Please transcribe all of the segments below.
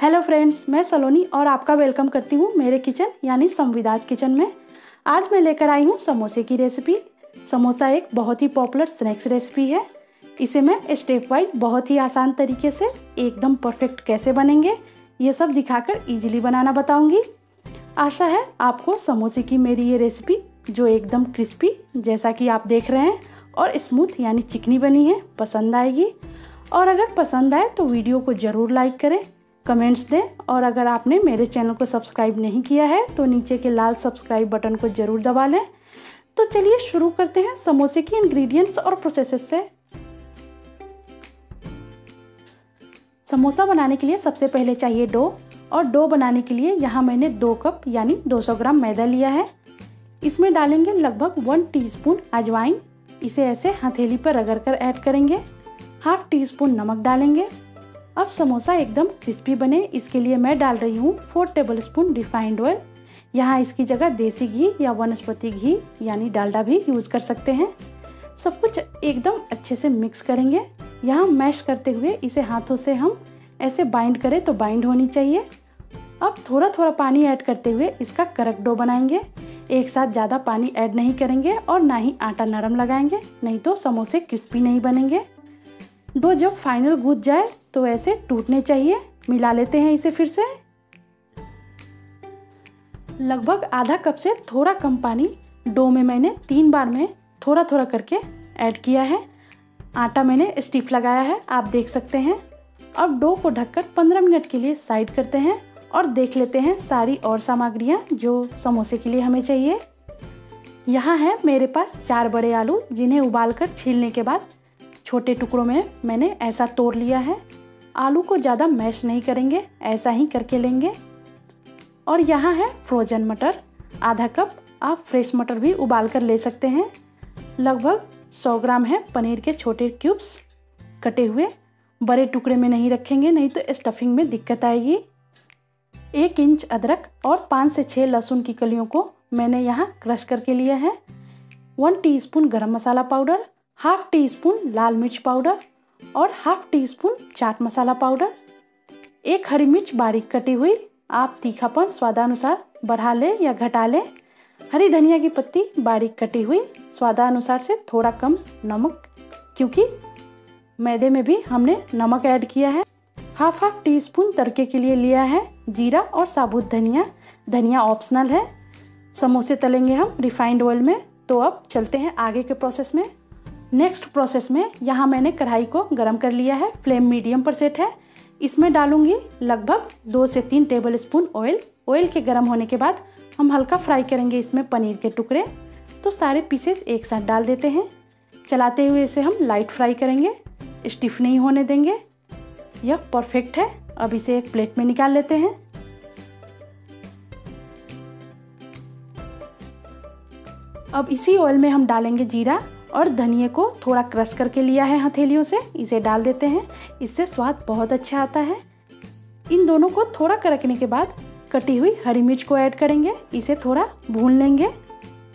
Hello friends मैं सलोनी और आपका वेलकम करती हूँ मेरे किचन यानी संविदाज किचन में। आज मैं लेकर आई हूँ समोसे की रेसिपी समोसा एक बहुत ही पॉपुलर स्नैक्स रेसिपी है। इसे मैं स्टेप वाइज बहुत ही आसान तरीके से, एकदम परफेक्ट कैसे बनेंगे, ये सब दिखाकर इजीली बनाना बताऊँगी। आशा है आपको समोसे की मेरी ये रेसिपी जो एकदम क्रिस्पी जैसा कि आप देख रहे हैं, और स्मूथ यानी चिकनी बनी है, पसंद आएगी। और अगर पसंद आए तो वीडियो को ज़रूर लाइक करें। कमेंट्स दें और अगर आपने मेरे चैनल को सब्सक्राइब नहीं किया है तो नीचे के लाल सब्सक्राइब बटन को ज़रूर दबा लें। तो चलिए शुरू करते हैं समोसे की इंग्रेडिएंट्स और प्रोसेसेस से। समोसा बनाने के लिए सबसे पहले चाहिए डो, और डो बनाने के लिए यहाँ मैंने दो कप, यानी 200 ग्राम मैदा लिया है। इसमें डालेंगे लगभग वन टीस्पून अजवाइन। इसे ऐसे हथेली पर रगड़ कर ऐड करेंगे। हाफ़ टी स्पून नमक डालेंगे। अब समोसा एकदम क्रिस्पी बने। इसके लिए मैं डाल रही हूँ four tablespoon refined oil यहाँ इसकी जगह देसी घी या वनस्पति घी यानी डालडा भी यूज़ कर सकते हैं। सब कुछ एकदम अच्छे से मिक्स करेंगे। यहाँ मैश करते हुए इसे हाथों से हम ऐसे बाइंड करें तो बाइंड होनी चाहिए। अब थोड़ा थोड़ा पानी ऐड करते हुए इसका करक डो बनाएँगे। एक साथ ज़्यादा पानी ऐड नहीं करेंगे और ना ही आटा नरम लगाएँगे, नहीं तो समोसे क्रिस्पी नहीं बनेंगे। डो जब फाइनल गूथ जाए तो ऐसे टूटने चाहिए। मिला लेते हैं इसे फिर से। लगभग आधा कप से थोड़ा कम पानी, डो में मैंने तीन बार में थोड़ा थोड़ा करके ऐड किया है। आटा मैंने स्टिफ लगाया है, आप देख सकते हैं। अब डो को ढककर 15 मिनट के लिए साइड करते हैं और देख लेते हैं सारी और सामग्रियाँ जो समोसे के लिए हमें चाहिए। यहाँ है मेरे पास चार बड़े आलू, जिन्हें उबालकर छीलने के बाद छोटे टुकड़ों में मैंने ऐसा तोड़ लिया है। आलू को ज़्यादा मैश नहीं करेंगे, ऐसा ही करके लेंगे। और यहाँ है फ्रोजन मटर। आधा कप आप फ्रेश मटर भी उबाल कर ले सकते हैं। लगभग 100 ग्राम है पनीर के छोटे क्यूब्स कटे हुए बड़े टुकड़े में नहीं रखेंगे, नहीं तो स्टफिंग में दिक्कत आएगी। एक इंच अदरक और पाँच से छः लहसुन की कलियों को मैंने यहाँ क्रश करके लिया है। One teaspoon garam masala powder. Half teaspoon लाल मिर्च पाउडर और half teaspoon chaat masala powder. एक हरी मिर्च बारीक कटी हुई आप तीखापन स्वादानुसार बढ़ा लें या घटा लें। हरी धनिया की पत्ती बारीक कटी हुई स्वादानुसार से थोड़ा कम नमक, क्योंकि मैदे में भी हमने नमक ऐड किया है। हाफ़ हाफ़ टी स्पून तड़के के लिए लिया है जीरा और साबुत धनिया। धनिया ऑप्शनल है। समोसे तलेंगे हम रिफाइंड ऑयल में। तो अब चलते हैं आगे के प्रोसेस में। नेक्स्ट प्रोसेस में यहाँ मैंने कढ़ाई को गर्म कर लिया है। फ्लेम मीडियम पर सेट है। इसमें डालूँगी लगभग दो से तीन टेबल स्पून ऑयल ऑयल के गर्म होने के बाद हम हल्का फ्राई करेंगे इसमें पनीर के टुकड़े। तो सारे पीसेस एक साथ डाल देते हैं। चलाते हुए इसे हम लाइट फ्राई करेंगे। स्टिफ नहीं होने देंगे। यह परफेक्ट है। अब इसे एक प्लेट में निकाल लेते हैं। अब इसी ऑयल में हम डालेंगे जीरा। और धनिए को थोड़ा क्रश करके लिया है हथेलियों से। इसे डाल देते हैं। इससे स्वाद बहुत अच्छा आता है। इन दोनों को थोड़ा करकने के बाद कटी हुई हरी मिर्च को ऐड करेंगे। इसे थोड़ा भून लेंगे।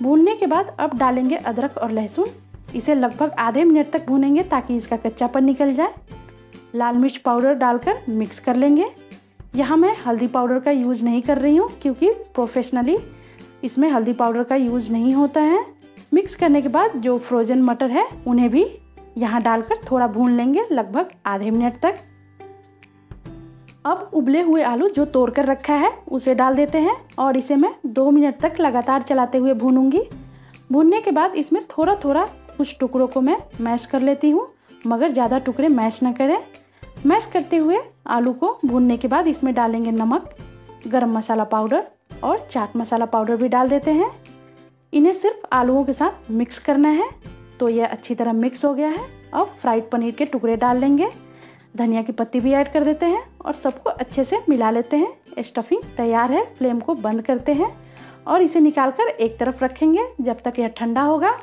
भूनने के बाद अब डालेंगे अदरक और लहसुन। इसे लगभग आधे मिनट तक भूनेंगे ताकि इसका कच्चापन निकल जाए। लाल मिर्च पाउडर डालकर मिक्स कर लेंगे। यहाँ मैं हल्दी पाउडर का यूज़ नहीं कर रही हूँ क्योंकि प्रोफेशनली इसमें हल्दी पाउडर का यूज़ नहीं होता है। मिक्स करने के बाद जो फ्रोजन मटर है, उन्हें भी यहाँ डालकर थोड़ा भून लेंगे लगभग आधे मिनट तक। अब उबले हुए आलू जो तोड़ कर रखा है, उसे डाल देते हैं और इसे मैं दो मिनट तक लगातार चलाते हुए भूनूँगी। भूनने के बाद इसमें थोड़ा थोड़ा कुछ टुकड़ों को मैं मैश कर लेती हूँ, मगर ज़्यादा टुकड़े मैश ना करें। मैश करते हुए आलू को भूनने के बाद इसमें डालेंगे नमक, गरम मसाला पाउडर और चाट मसाला पाउडर भी डाल देते हैं। इन्हें सिर्फ़ आलूओं के साथ मिक्स करना है। तो यह अच्छी तरह मिक्स हो गया है। अब फ्राइड पनीर के टुकड़े डाल लेंगे। धनिया की पत्ती भी ऐड कर देते हैं और सबको अच्छे से मिला लेते हैं। स्टफिंग तैयार है फ्लेम को बंद करते हैं और इसे निकाल कर एक तरफ़ रखेंगे। जब तक यह ठंडा होगा,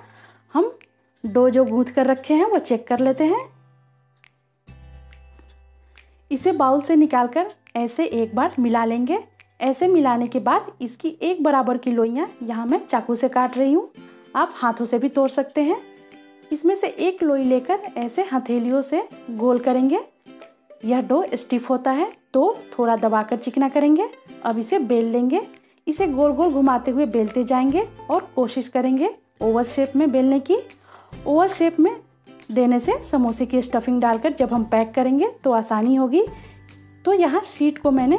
हम डो जो गूँथ कर रखे हैं, वो चेक कर लेते हैं। इसे बाउल से निकाल कर ऐसे एक बार मिला लेंगे। ऐसे मिलाने के बाद इसकी एक बराबर की लोइयाँ यहाँ मैं चाकू से काट रही हूँ। आप हाथों से भी तोड़ सकते हैं। इसमें से एक लोई लेकर ऐसे हथेलियों से गोल करेंगे। यह डो स्टिफ होता है तो थोड़ा दबाकर चिकना करेंगे। अब इसे बेल लेंगे। इसे गोल गोल घुमाते हुए बेलते जाएँगे और कोशिश करेंगे ओवल शेप में बेलने की। ओवल शेप में देने से समोसे की स्टफिंग डालकर जब हम पैक करेंगे तो आसानी होगी। तो यहाँ शीट को मैंने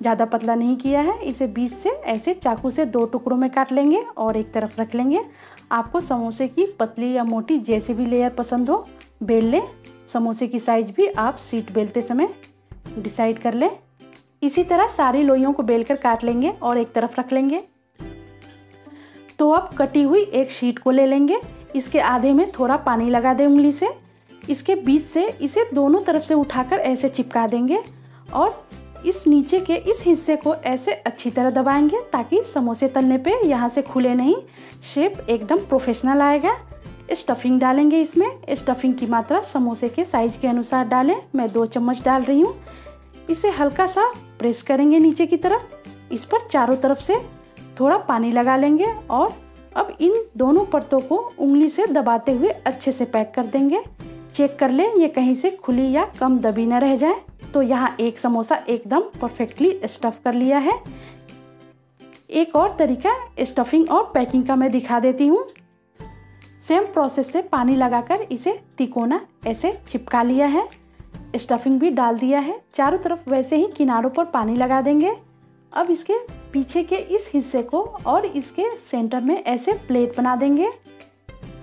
ज़्यादा पतला नहीं किया है। इसे बीच से, ऐसे चाकू से दो टुकड़ों में काट लेंगे और एक तरफ़ रख लेंगे। आपको समोसे की पतली या मोटी जैसी भी लेयर पसंद हो, बेल लें। समोसे की साइज़ भी आप सीट बेलते समय डिसाइड कर लें। इसी तरह सारी लोइयों को बेल कर काट लेंगे और एक तरफ़ रख लेंगे। तो अब कटी हुई एक शीट को ले लेंगे। इसके आधे में थोड़ा पानी लगा दें उंगली से। इसके बीच से, इसे दोनों तरफ़ से उठाकर ऐसे चिपका देंगे और इस नीचे के इस हिस्से को ऐसे अच्छी तरह दबाएँगे ताकि समोसे तलने पे यहाँ से खुले नहीं। शेप एकदम प्रोफेशनल आएगा। स्टफिंग डालेंगे इसमें। स्टफिंग की मात्रा समोसे के साइज़ के अनुसार डालें। मैं दो चम्मच डाल रही हूँ। इसे हल्का सा प्रेस करेंगे नीचे की तरफ़। इस पर चारों तरफ़ से थोड़ा पानी लगा लेंगे और अब इन दोनों परतों को उंगली से दबाते हुए अच्छे से पैक कर देंगे। चेक कर लें, ये कहीं से खुली या कम दबी न रह जाए। तो यहाँ एक समोसा एकदम परफेक्टली स्टफ़ कर लिया है। एक और तरीका स्टफिंग और पैकिंग का मैं दिखा देती हूँ। सेम प्रोसेस से पानी लगाकर इसे तिकोना ऐसे चिपका लिया है। स्टफिंग भी डाल दिया है। चारों तरफ़ वैसे ही किनारों पर पानी लगा देंगे। अब इसके पीछे के इस हिस्से को और इसके सेंटर में ऐसे प्लेट बना देंगे।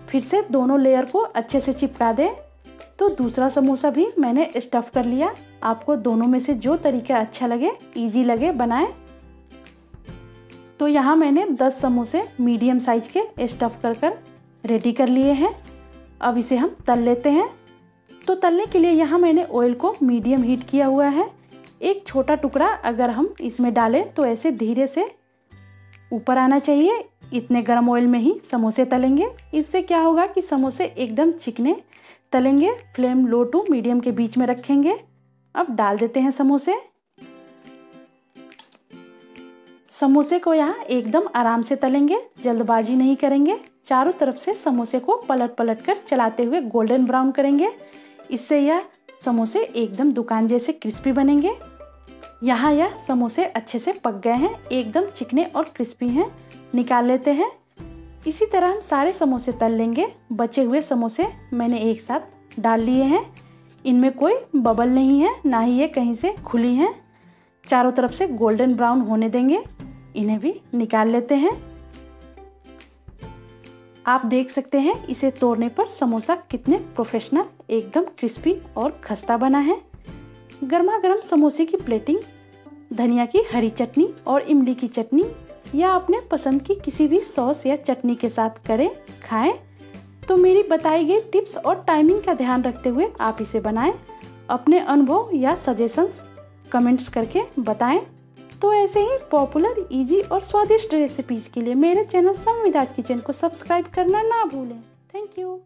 फिर से दोनों लेयर को अच्छे से चिपका दें। तो दूसरा समोसा भी मैंने स्टफ़ कर लिया। आपको दोनों में से जो तरीका अच्छा लगे इजी लगे, बनाएँ। तो यहाँ मैंने 10 समोसे मीडियम साइज़ के स्टफ़ कर कर रेडी कर लिए हैं। अब इसे हम तल लेते हैं। तो तलने के लिए यहाँ मैंने ऑयल को मीडियम हीट किया हुआ है। एक छोटा टुकड़ा अगर हम इसमें डालें तो ऐसे धीरे से ऊपर आना चाहिए। इतने गर्म ऑयल में ही समोसे तलेंगे। इससे क्या होगा कि समोसे एकदम चिकने तलेंगे फ्लेम लो टू मीडियम के बीच में रखेंगे। अब डाल देते हैं समोसे। समोसे को यहाँ एकदम आराम से तलेंगे, जल्दबाजी नहीं करेंगे। चारों तरफ़ से समोसे को पलट पलट कर चलाते हुए गोल्डन ब्राउन करेंगे। इससे यह समोसे एकदम दुकान जैसे क्रिस्पी बनेंगे। यहाँ यह समोसे अच्छे से पक गए हैं, एकदम चिकने और क्रिस्पी हैं। निकाल लेते हैं। इसी तरह हम सारे समोसे तल लेंगे। बचे हुए समोसे मैंने एक साथ डाल लिए हैं। इनमें कोई बबल नहीं है, ना ही ये कहीं से खुली हैं। चारों तरफ़ से गोल्डन ब्राउन होने देंगे। इन्हें भी निकाल लेते हैं। आप देख सकते हैं इसे तोड़ने पर समोसा कितने प्रोफेशनल एकदम क्रिस्पी और खस्ता बना है। गर्मा गर्म समोसे की प्लेटिंग धनिया की हरी चटनी और इमली की चटनी या अपने पसंद की किसी भी सॉस या चटनी के साथ करें, खाएँ। तो मेरी बताई गई टिप्स और टाइमिंग का ध्यान रखते हुए आप इसे बनाएँ, अपने अनुभव या सजेशंस कमेंट्स करके बताएँ। तो ऐसे ही पॉपुलर इजी और स्वादिष्ट रेसिपीज़ के लिए मेरे चैनल संविदाज किचन को सब्सक्राइब करना ना भूलें। Thank you